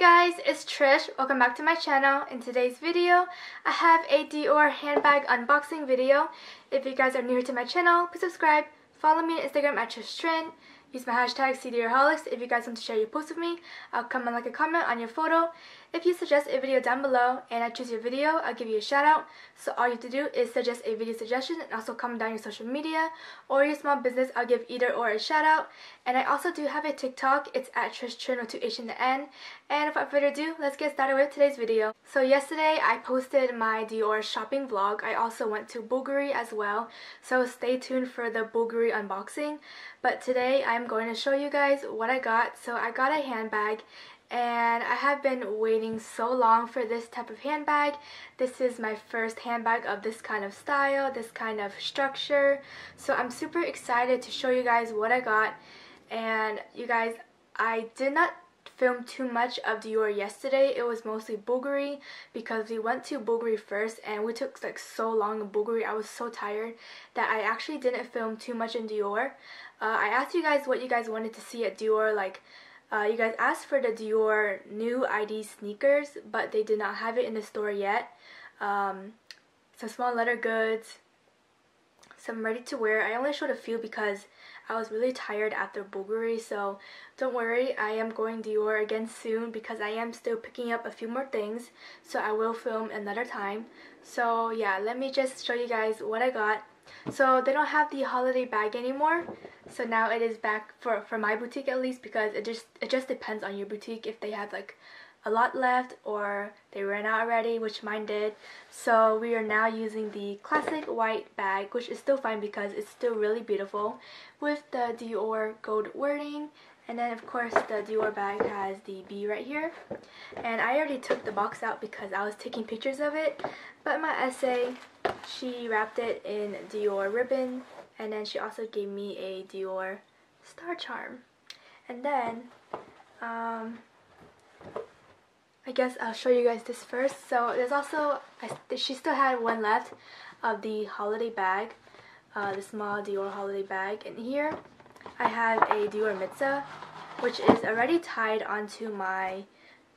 guys, it's Trish. Welcome back to my channel. In today's video, I have a Dior handbag unboxing video. If you guys are new to my channel, please subscribe. Follow me on Instagram at TrishTrinh. Use my hashtag CDRholics if you guys want to share your post with me. I'll come and like a comment on your photo. If you suggest a video down below and I choose your video, I'll give you a shout out. So all you have to do is suggest a video suggestion and also comment down your social media or your small business. I'll give either or a shout out. And I also do have a TikTok. It's at TrishTrinh with two H in the end. And without further ado, let's get started with today's video. So yesterday I posted my Dior shopping vlog. I also went to Bulgari as well. So stay tuned for the Bulgari unboxing. But today I'm going to show you guys what I got. So I got a handbag and I have been waiting so long for this type of handbag. This is my first handbag of this kind of style, this kind of structure. So I'm super excited to show you guys what I got. And you guys, I did not film too much of Dior yesterday. It was mostly Bulgari because we went to Bulgari first and we took like so long in Bulgari. I was so tired that I actually didn't film too much in Dior. Uh, I asked you guys what you guys wanted to see at Dior, like uh, you guys asked for the Dior new ID sneakers, but they did not have it in the store yet. Um, some small leather goods, some ready to wear. I only showed a few because I was really tired after Bulgari, so don't worry, I am going Dior again soon because I am still picking up a few more things, so I will film another time. So yeah, let me just show you guys what I got. So they don't have the holiday bag anymore. So now it is back for for my boutique at least because it just it just depends on your boutique if they have like a lot left or they ran out already, which mine did. So we are now using the classic white bag, which is still fine because it's still really beautiful with the Dior gold wording. And then of course the Dior bag has the B right here. And I already took the box out because I was taking pictures of it. But my essay she wrapped it in Dior ribbon and then she also gave me a Dior star charm. And then, um, I guess I'll show you guys this first. So there's also, I, she still had one left of the holiday bag, uh, the small Dior holiday bag. And here I have a Dior Mitzah, which is already tied onto my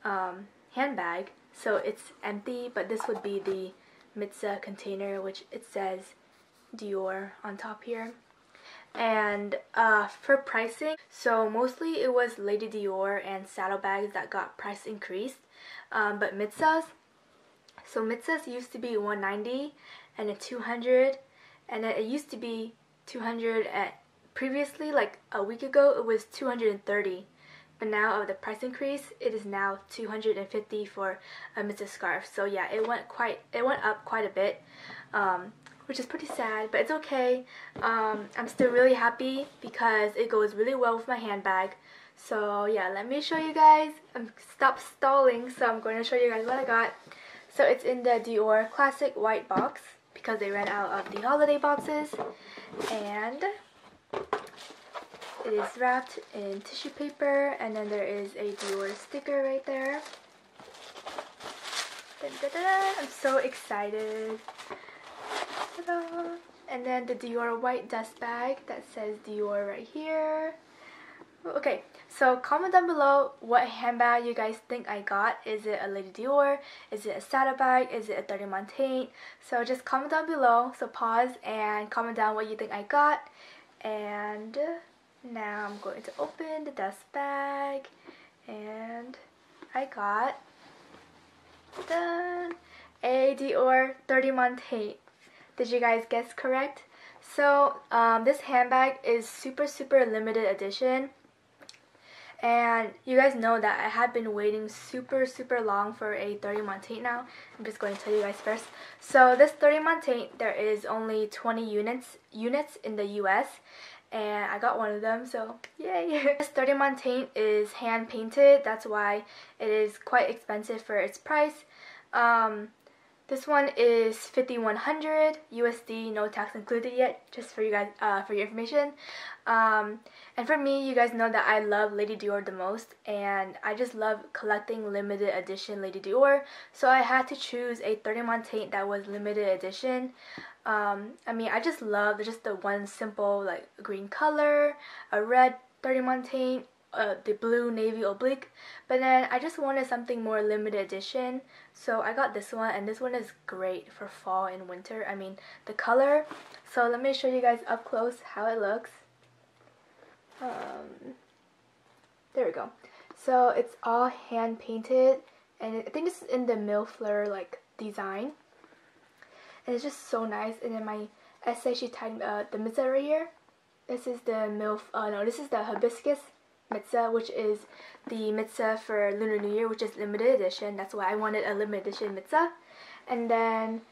um, handbag. So it's empty, but this would be the Mitzah container, which it says Dior on top here. And uh, for pricing, so mostly it was Lady Dior and saddlebags that got price increased. Um, but Mitzah's, so Mitzah's used to be 190 and a 200 and it used to be 200 at previously like a week ago it was 230 but now of the price increase it is now 250 for a Mitzah scarf so yeah it went quite it went up quite a bit um, which is pretty sad but it's okay. Um, I'm still really happy because it goes really well with my handbag. So yeah let me show you guys. I'm stop stalling so I'm going to show you guys what I got. So it's in the Dior classic white box because they ran out of the holiday boxes. And it is wrapped in tissue paper and then there is a Dior sticker right there. Dun, dun, dun, I'm so excited. And then the Dior white dust bag that says Dior right here. Okay, so comment down below what handbag you guys think I got. Is it a Lady Dior? Is it a saddlebag? Is it a 30 Montaigne? So just comment down below. So pause and comment down what you think I got. And now I'm going to open the dust bag and I got the a Dior 30 Montaigne. Did you guys guess correct? So um, this handbag is super super limited edition and you guys know that I have been waiting super super long for a 30 Montaigne now. I'm just going to tell you guys first. So this 30 Montaigne there is only 20 units units in the US and I got one of them so yay this 30 Montaigne is hand painted that's why it is quite expensive for its price um, this one is 5100 USD no tax included yet just for you guys uh, for your information. Um, and for me you guys know that I love Lady Dior the most and I just love collecting limited edition Lady Dior. So I had to choose a 30 Montaigne that was limited edition. Um, I mean, I just love just the one simple like green color, a red 30 Montaigne, uh, the blue navy oblique but then I just wanted something more limited edition. So I got this one and this one is great for fall and winter. I mean the color. So let me show you guys up close how it looks. Um, there we go. So it's all hand painted and I think this is in the Mille like design. And it's just so nice. And then my essay she tied uh, the right here. This is the MILF, uh, no, this is the hibiscus Mitzah, which is the Mitzah for Lunar New Year, which is limited edition. That's why I wanted a limited edition Mitzah. And then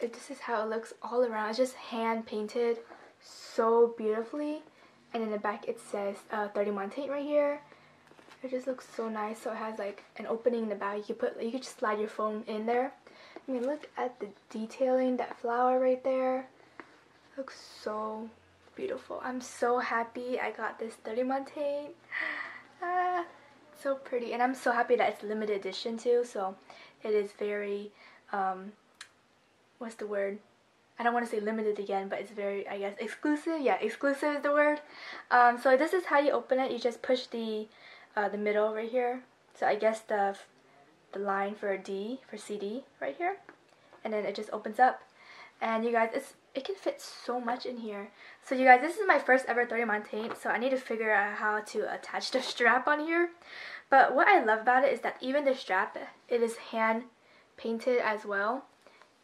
it, this is how it looks all around. It's just hand painted so beautifully. And in the back it says uh, 30 Montaigne right here. It just looks so nice. So it has like an opening in the back. You could put, you could just slide your phone in there. I mean, look at the detailing. That flower right there looks so beautiful. I'm so happy I got this 30 Montaigne. Ah, so pretty. And I'm so happy that it's limited edition too. So it is very, um, what's the word? I don't want to say limited again, but it's very, I guess, exclusive. Yeah, exclusive is the word. Um, so this is how you open it. You just push the, uh, the middle right here. So I guess the, the line for D, for CD right here. And then it just opens up. And you guys, it's it can fit so much in here. So you guys, this is my first ever 30 Montaigne, so I need to figure out how to attach the strap on here. But what I love about it is that even the strap, it is hand painted as well.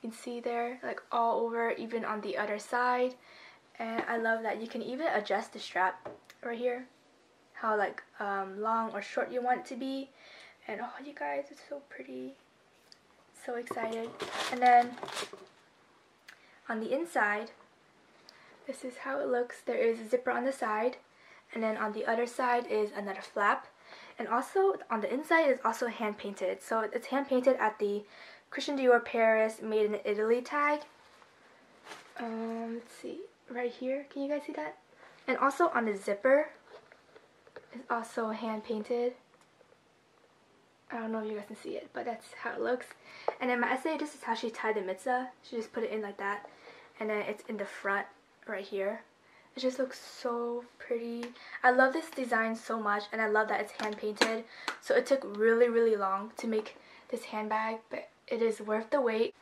You can see there, like all over, even on the other side. And I love that you can even adjust the strap right here. How like um, long or short you want it to be. And oh, you guys, it's so pretty. So excited. And then on the inside, this is how it looks. There is a zipper on the side, and then on the other side is another flap. And also on the inside is also hand painted. So it's hand painted at the Christian Dior Paris Made in Italy tag. Um, let's see, right here. Can you guys see that? And also on the zipper is also hand painted. I don't know if you guys can see it, but that's how it looks. And then my essay, this is how she tied the Mitzah. She just put it in like that. And then it's in the front right here. It just looks so pretty. I love this design so much and I love that it's hand painted. So it took really, really long to make this handbag, but it is worth the wait.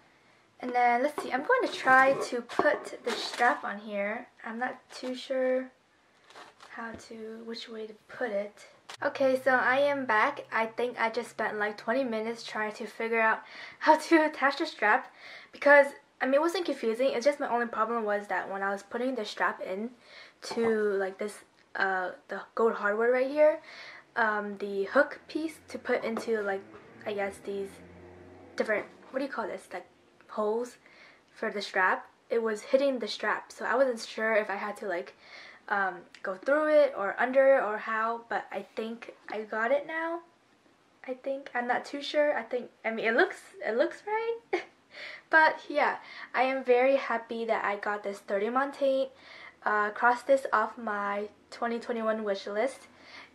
And then, let's see, I'm going to try to put the strap on here. I'm not too sure how to, which way to put it. Okay, so I am back. I think I just spent like 20 minutes trying to figure out how to attach the strap because I mean it wasn't confusing. It's just my only problem was that when I was putting the strap in to like this uh the gold hardware right here, um the hook piece to put into like I guess these different what do you call this? Like holes for the strap. It was hitting the strap. So I wasn't sure if I had to like um, go through it or under or how, but I think I got it now. I think I'm not too sure. I think I mean it looks it looks right. but yeah, I am very happy that I got this 30 Montaigne. Uh, cross this off my 2021 wish list,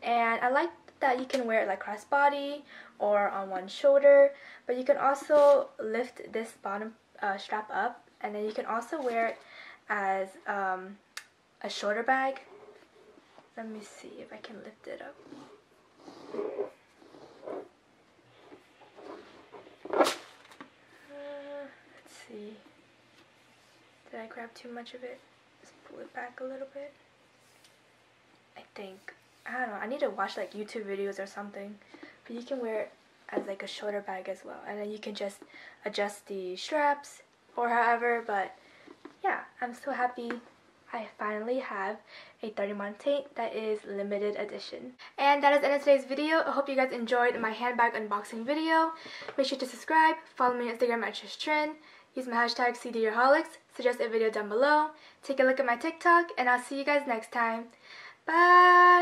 and I like that you can wear it like crossbody or on one shoulder, but you can also lift this bottom uh, strap up, and then you can also wear it as um, a shoulder bag. Let me see if I can lift it up. Uh, let's see. Did I grab too much of it? Just pull it back a little bit. I think. I don't know. I need to watch like YouTube videos or something. But you can wear it as like a shoulder bag as well. And then you can just adjust the straps or however. But yeah, I'm so happy I finally have a 30 Montaigne that is limited edition. And that is end of today's video. I hope you guys enjoyed my handbag unboxing video. Make sure to subscribe, follow me on Instagram at Trin, use my hashtag CDYourholics, suggest a video down below, take a look at my TikTok, and I'll see you guys next time. Bye!